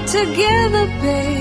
together, babe.